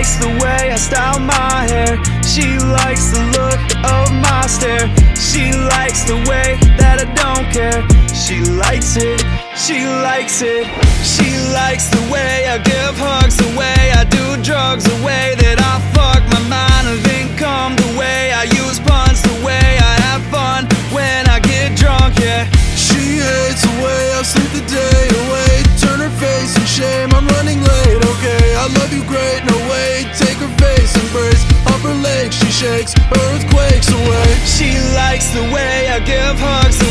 the way I style my hair. She likes the look of my stare. She likes the way that I don't care. She likes it, she likes it. She likes the way I give hugs, the way I do drugs, the way that I fuck my mind of income, the way I use puns, the way I have fun when I Okay, I love you great, no way. Take her face, embrace. Up her legs, she shakes, earthquakes away. She likes the way I give hugs, the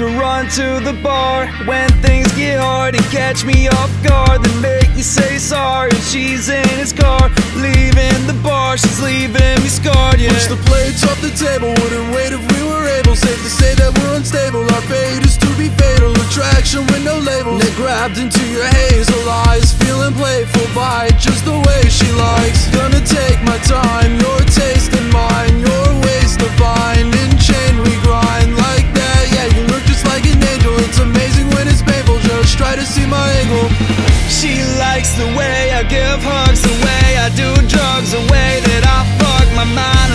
to run to the bar when things get hard and catch me off guard, then make me say sorry. She's in his car, leaving the bar, she's leaving me scarred, yeah. Push the plates off the table, wouldn't wait if we were able. Safe to say that we're unstable. Our fate is to be fatal. Attraction with no label. They grabbed into your hazel eyes, feeling playful by just the way she likes. Gonna take my time, your taste away, I give hugs away. I do drugs away that I fuck. My mind